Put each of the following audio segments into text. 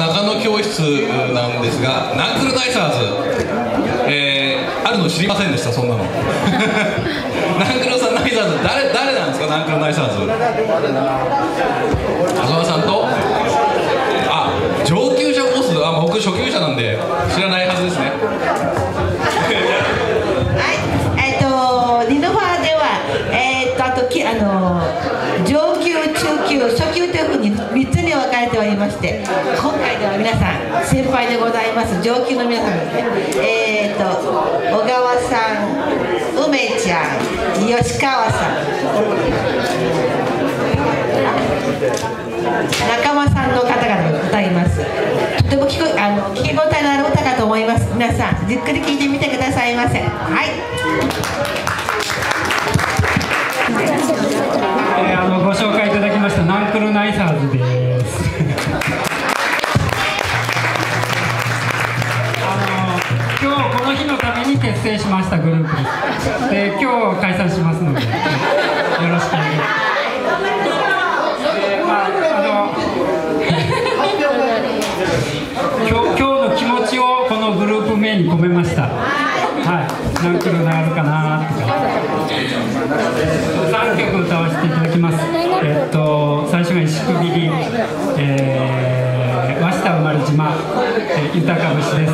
中野教室なんですがナンクルナイサーズ、えー、あるの知りませんでしたそんなの。ナンクルさんナイサーズ誰誰なんですかナンクルナイサーズ。浅間さんと？あ上級者コース？あ僕初級者なんで知らないはずですね。はい、えっ、と、リノファーでは、えっ、と、あと、き、あの。上つに分かれておりまして。今回では皆さん、先輩でございます。上級の皆さん。えっ、と、小川さん、梅ちゃん、吉川さん。仲間さんの方々が歌います。とても聞こあの聞き応えのある歌かと思います。皆さんじっくり聞いてみてくださいませ。はい。えーあのご紹介いただきましたナンクルナイサーズでましたグルー。今日解散しますのでよろしくお願いします。えーまああの今日今日の気持ちをこのグループ名に込めました。はい、ナンクルなるかなとか。3曲歌わせていただきます。えっと最初が石首切り、えー、鷲田生まれ島、えー、豊か節です。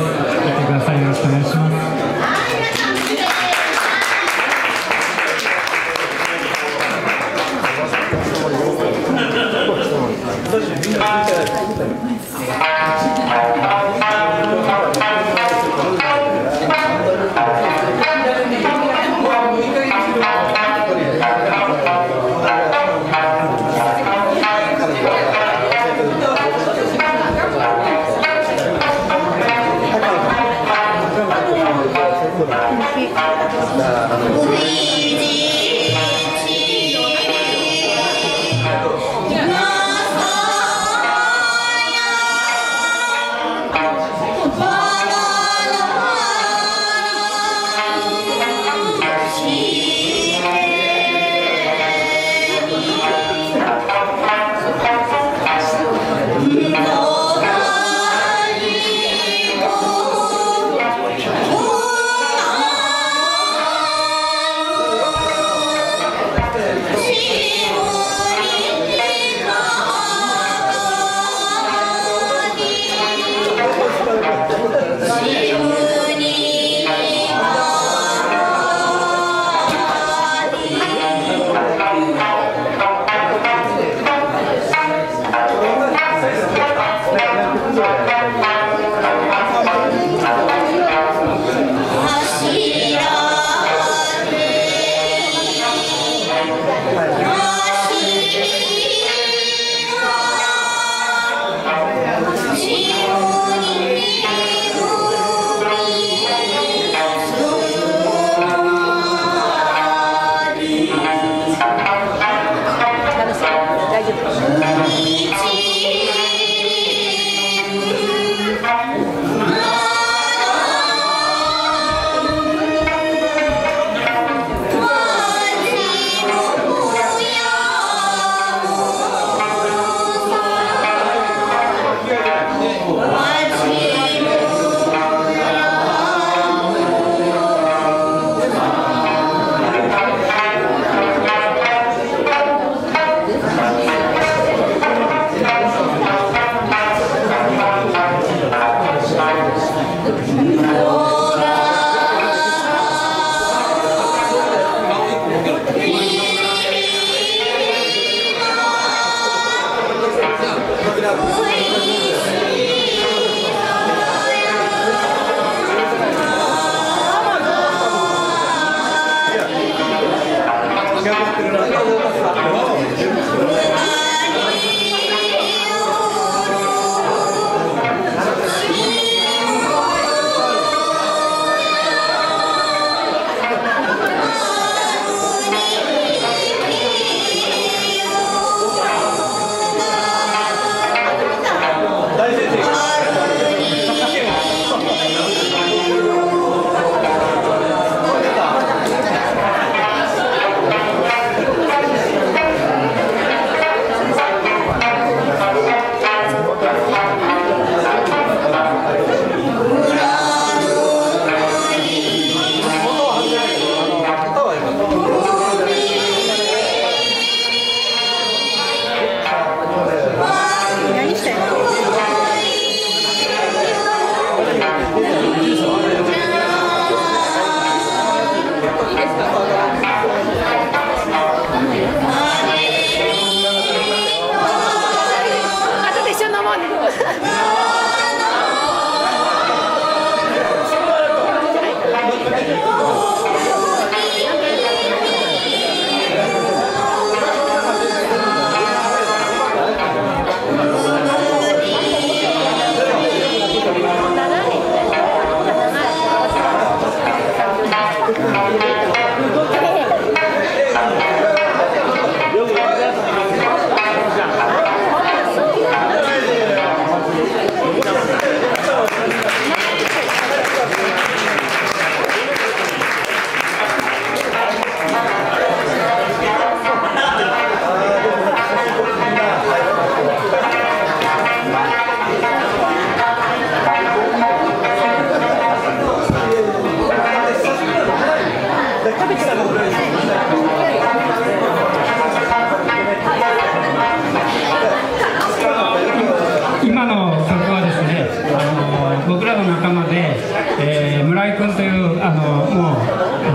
ので、えー村井君というあのも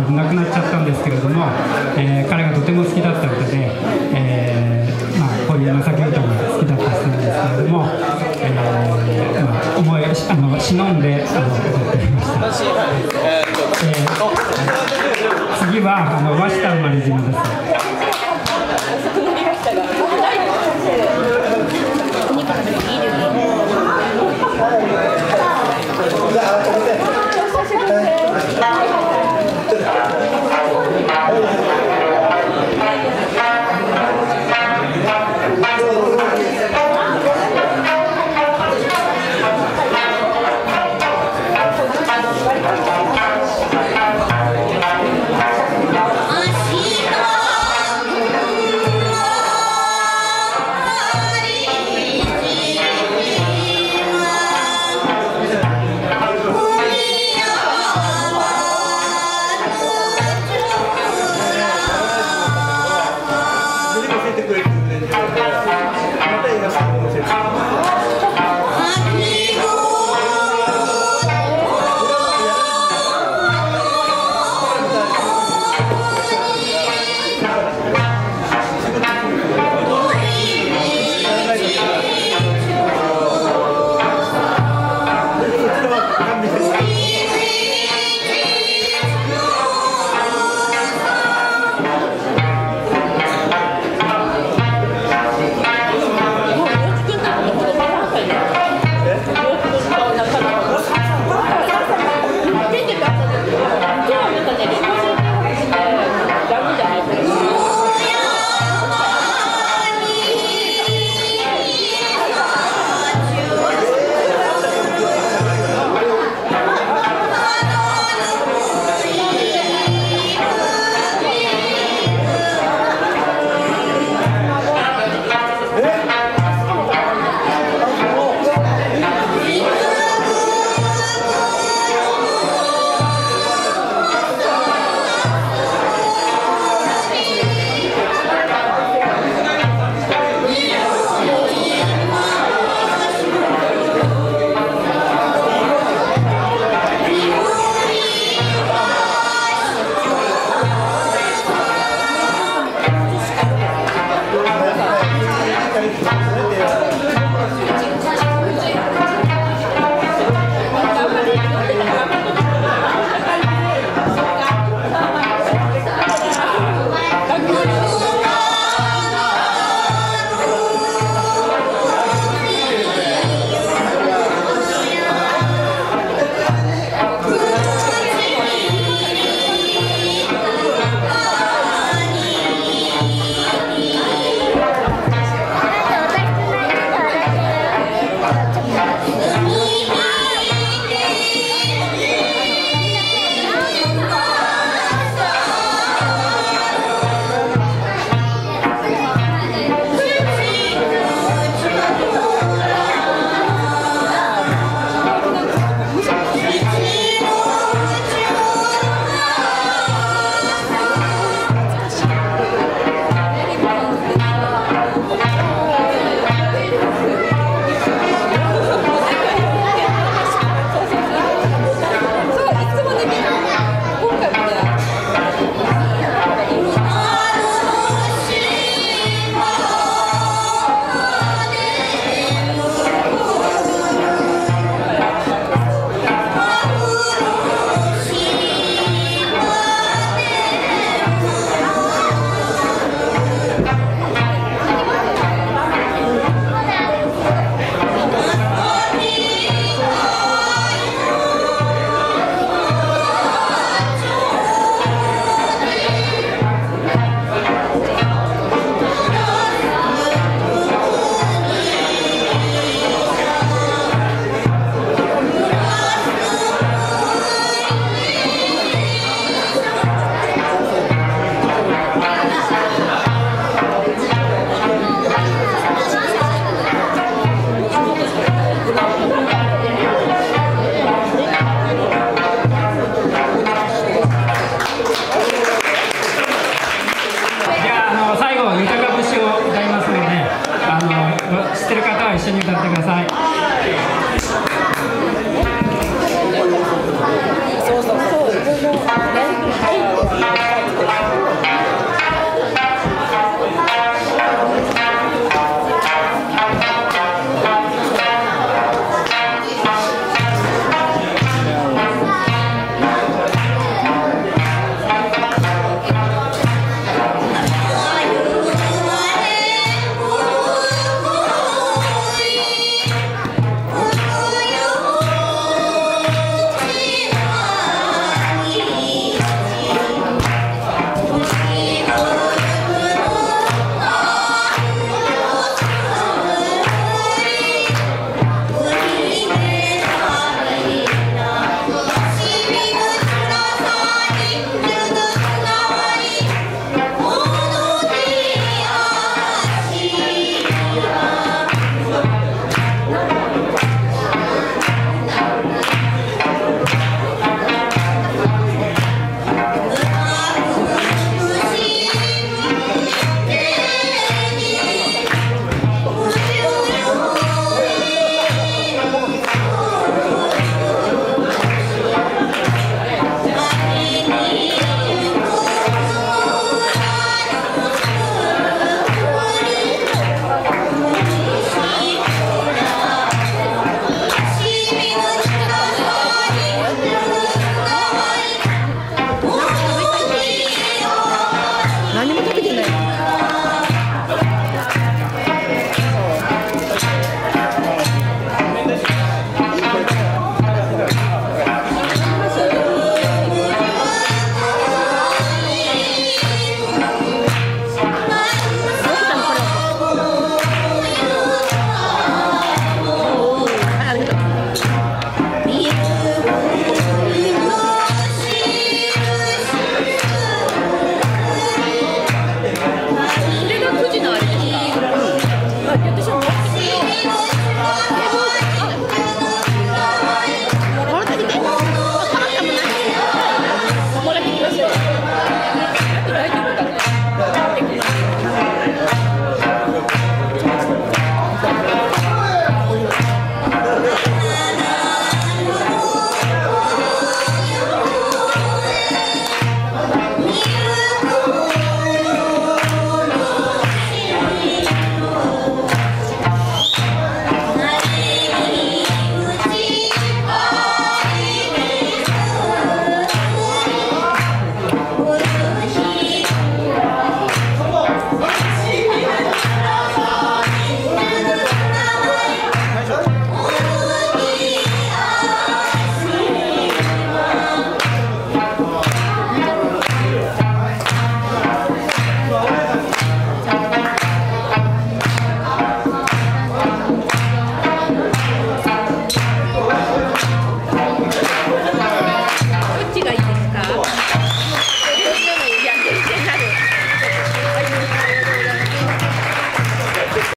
う亡くなっちゃったんですけれども、えー彼がとても好きだった歌で、えーまあ、こういう情け歌が好きだった人なんですけれども、えーまあ、思いあの忍んであの歌ってみました。えー次はあの和下生まれ島です。